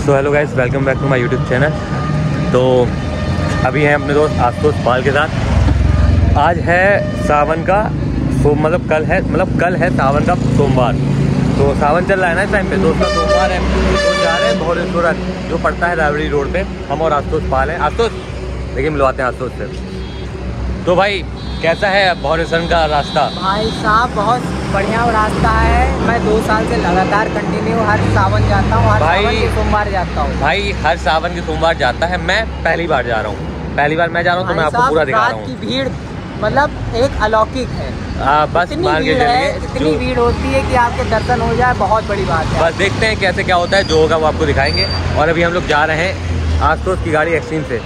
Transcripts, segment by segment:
So hello guys welcome back to my YouTube channel तो अभी हैं अपने दोस्त आशुतोष पाल के साथ। आज है सावन का सो मतलब कल है मतलब कल है सावन का सोमवार। तो सावन चल रहा है ना इस टाइम पे तो उसका सोमवार है। तो जा रहे हैं भोरेश्वर जो पड़ता है रावड़ी रोड पे। हम और आशुतोष पाल हैं। आशुतोष, देखिए मिलवाते हैं आशुतोष से। तो भाई, कैसा है भोरेश्वर का रास्ता? भाई साहब, बहुत बढ़िया रास्ता है। मैं दो साल से लगातार कंटिन्यू हर सावन जाता हूँ हर भाई- सावन सोमवार जाता हूँ। भाई हर सावन के सोमवार जाता है। मैं पहली बार जा रहा हूँ। पहली बार मैं जा रहा हूँ तो मैं आपको पूरा दिखा रहा हूँ। भीड़ मतलब एक अलौकिक है। आ, बस इतनी मान के भीड़ चलिए इतनी भीड़ होती है कि आपके दर्शन हो जाए बहुत बड़ी बात है। बस देखते हैं कैसे क्या होता है जो होगा वो आपको दिखाएँगे। और अभी हम लोग जा रहे हैं आशुतोष की गाड़ी एक्सट्रीम से।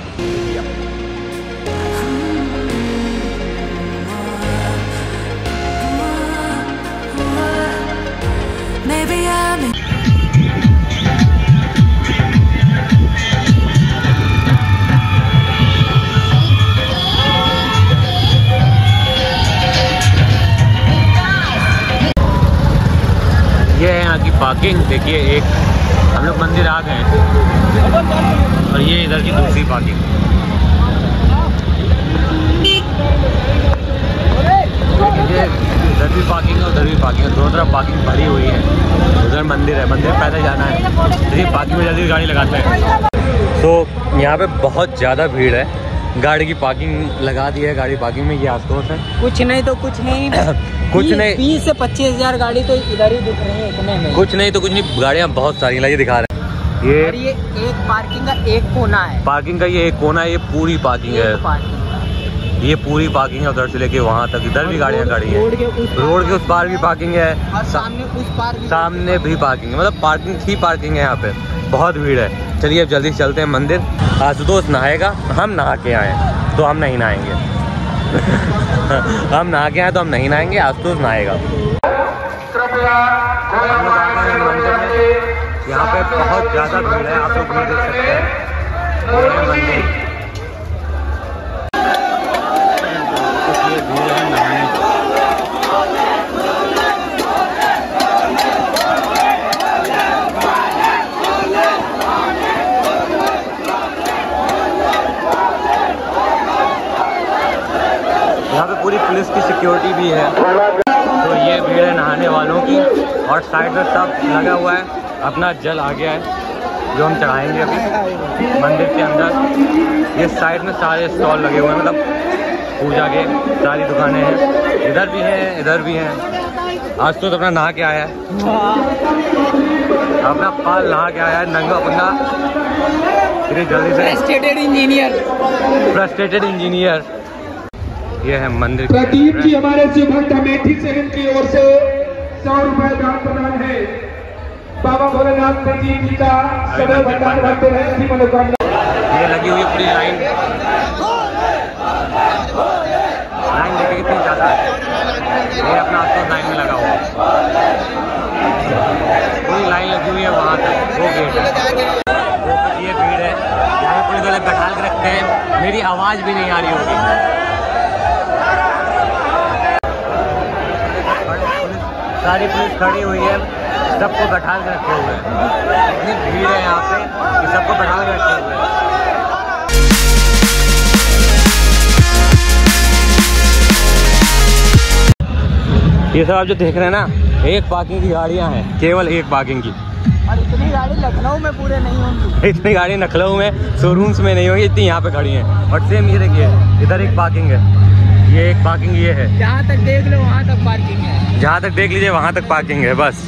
पार्किंग देखिए एक, हम लोग मंदिर आ गए और ये इधर की दूसरी पार्किंग इधर भी पार्किंग है, उधर भी पार्किंग है। दोनों तरफ़ पार्किंग भरी हुई है। उधर मंदिर है, मंदिर पैदल जाना है। चलिए पार्किंग में जल्दी गाड़ी लगाते हैं। तो यहाँ पे बहुत ज़्यादा भीड़ है। गाड़ी की पार्किंग लगा दी है गाड़ी पार्किंग में ये आसपास है। कुछ नहीं तो कुछ नहीं कुछ नहीं। बीस से पच्चीस हज़ार गाड़ी तो इधर ही दिख रही है इतने में। कुछ नहीं तो कुछ नहीं गाड़ियाँ बहुत सारी लाइए दिखा रहे हैं। और ये ये एक पार्किंग का एक कोना है। पार्किंग का ये एक कोना है ये पूरी पार्किंग है। पार्किंग ये पूरी पार्किंग है उधर से लेके वहाँ तक। इधर भी गाड़ियाँ खड़ी है। रोड के उस पार- भी पार्किंग है। सामने उस पार भी सामने भी पार्किंग है। मतलब पार्किंग ही पार्किंग है यहाँ पे। बहुत भीड़ है। चलिए अब जल्दी से चलते हैं मंदिर। आशुतोष नहाएगा। हम नहा के आए तो हम नहीं नहाएँगे। हम नहा के आए तो हम नहीं नहाएँगे। आज आशुतोष नहाएगा यहाँ पे बहुत ज़्यादा भीड़ है। आप लोग भीड़ देख सकते हैं ये है मंदिर ये भीड़ है नहाने की। यहाँ पे पूरी पुलिस की सिक्योरिटी भी है। तो ये भीड़ है नहाने वालों की। और साइड में सब लगा हुआ है। अपना जल आ गया है जो हम चढ़ाएँगे अभी मंदिर के अंदर। ये साइड में सारे स्टॉल लगे हुए हैं मतलब पूजा के सारी दुकानें हैं। इधर भी हैं इधर भी हैं। आज तो अपना नहा के आया है। अपना पाल नहा के आया है नंगा पंगा फिर जल्दी से स्टेटेड इंजीनियर फ्रस्ट्रेटेड इंजीनियर ये है मंदिर प्रदीप जी। हमारे शिवभक्त अमेठी से इनकी ओर से सौ रुपए दान प्रदान है। बाबा भोलेनाथ जी जी का सदैव भंडार भरते रहे ऐसी मनोकामना। ये लगी हुई पूरी लाइन। लाइन देखिए कितनी ज़्यादा है? ये अपना आसपास लाइन में लगा हुआ है। पूरी लाइन लगी हुई है वहाँ तक वो गेट है। वो ये भीड़ है यहाँ पे पुलिस वाले बैठाल के रखते हैं मेरी आवाज़ भी नहीं आ रही होगी। सारी पुलिस खड़ी हुई है सबको बैठा के रखे हुए हैं। इतनी भीड़ है यहाँ पे कि सबको बैठा के रखे हुए हैं। ये सब आप जो देख रहे हैं ना एक पार्किंग की गाड़ियाँ हैं केवल एक पार्किंग की। और इतनी गाड़ी लखनऊ में पूरे नहीं होंगी। इतनी गाड़ी लखनऊ में शोरूम्स में नहीं होगी इतनी यहाँ पे खड़ी हैं। और सेम ये देखिए इधर एक पार्किंग है। ये एक पार्किंग ये है। जहाँ तक देख लो वहाँ तक पार्किंग है। जहाँ तक देख लीजिए वहाँ तक पार्किंग है बस।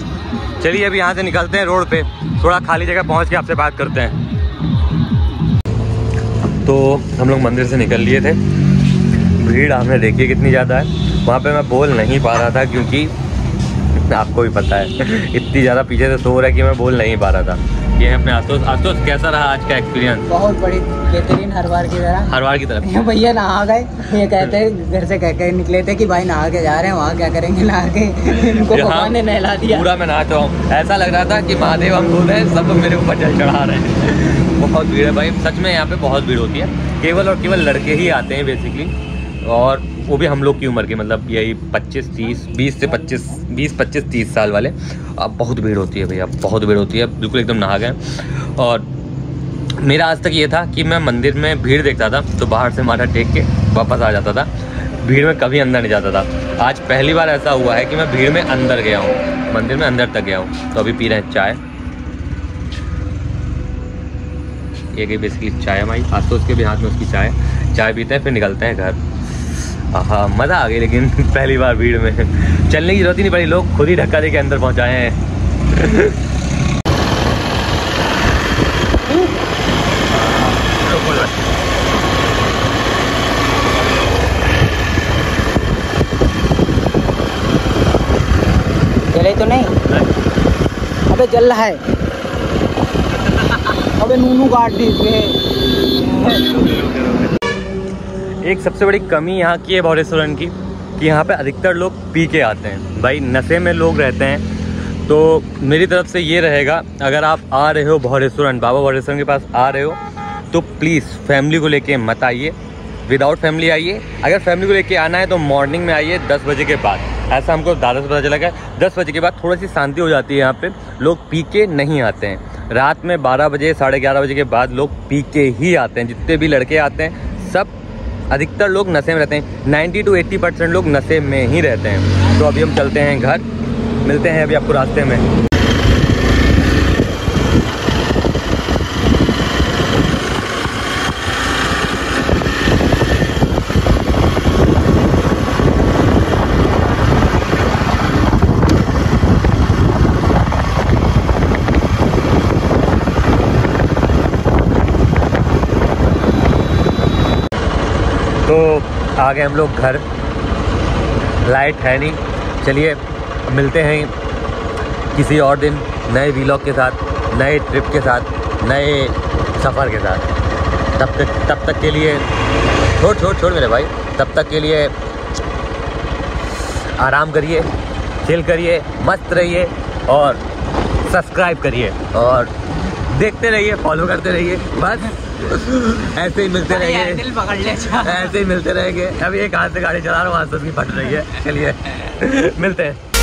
चलिए अभी यहाँ से निकलते हैं रोड पे। थोड़ा खाली जगह पहुँच के आपसे बात करते हैं। तो हम लोग मंदिर से निकल लिए थे। भीड़ आपने देखी कितनी ज़्यादा है। वहाँ पे मैं बोल नहीं पा रहा था क्योंकि आपको भी पता है। इतनी ज़्यादा पीछे से शोर है कि मैं बोल नहीं पा रहा था। ये है अपने आशुतोष आशुतोष कैसा रहा आज का एक्सपीरियंस बहुत बड़ी बेहतरीन हर बार की तरह। हर बार की तरफ़। भैया नहा गए। ये कहते हैं घर से कह के निकले थे कि भाई नहा के जा रहे हैं वहाँ क्या करेंगे नहा के। इनको भगवान ने नहला दिया। पूरा मैं रहा हूँ। ऐसा लग रहा था कि महादेव हम खुद हैं सब मेरे ऊपर जल चढ़ा रहे हैं। बहुत भीड़ है भाई। सच में यहाँ पे बहुत भीड़ होती है। केवल और केवल लड़के ही आते हैं बेसिकली और वो भी हम लोग की उम्र के मतलब यही 25 30 20 से 25 20 25 30 साल वाले। अब बहुत भीड़ होती है भैया, बहुत भीड़ होती है, बिल्कुल एकदम नहा गए। और मेरा आज तक ये था कि मैं मंदिर में भीड़ देखता था तो बाहर से माथा टेक के वापस आ जाता था। भीड़ में कभी अंदर नहीं जाता था। आज पहली बार ऐसा हुआ है कि मैं भीड़ में अंदर गया हूँ, मंदिर में अंदर तक गया हूँ। तो अभी पी रहे हैं चाय। ये गई बेसिकली चाय हमारी, आज तो उसके भी हाथ में उसकी चाय। चाय पीते हैं, फिर निकलते हैं घर। हाँ मज़ा आ गई लेकिन पहली बार भीड़ में। चलने की ज़रूरत ही नहीं पड़ी, लोग खुद ही धक्का दे के अंदर पहुँचाए हैं। तो नहीं। अबे जल रहा है। अबे नूनू काट दी एक सबसे बड़ी कमी यहाँ की है भौ रेस्टोरेंट की, कि यहाँ पे अधिकतर लोग पी के आते हैं। भाई, नशे में लोग रहते हैं। तो मेरी तरफ़ से ये रहेगा, अगर आप आ रहे हो भौ रेस्टोरेंट बाबा भौ रेस्टोरेंट के पास आ रहे हो तो प्लीज़ फैमिली को लेके मत आइए। विदाउट फैमिली आइए। अगर फैमिली को लेके आना है तो मॉर्निंग में आइए दस बजे के बाद। ऐसा हमको दादा से पता चला है दस बजे के बाद थोड़ी सी शांति हो जाती है यहाँ पे। लोग पी के नहीं आते हैं। रात में बारह बजे, साढ़े ग्यारह बजे के बाद लोग पी के ही आते हैं। जितने भी लड़के आते हैं अधिकतर लोग नशे में रहते हैं। 90 टू 80 परसेंट लोग नशे में ही रहते हैं। तो अभी हम चलते हैं घर। मिलते हैं अभी आपको रास्ते में। तो आ गए हम लोग घर। लाइट है नहीं। चलिए, मिलते हैं किसी और दिन नए वीलॉग के साथ, नए ट्रिप के साथ, नए सफ़र के साथ। तब तक तब तक के लिए छोड़ छोड़ छोड़ मेरे भाई। तब तक के लिए आराम करिए चिल करिए, मस्त रहिए और सब्सक्राइब करिए और देखते रहिए फॉलो करते रहिए। बस। ऐसे ही मिलते रहेंगे। ऐसे ही मिलते रहेंगे। अभी एक हाथ से गाड़ी चला रहा हूँ हाथ से उसकी फट रही है। चलिए मिलते हैं।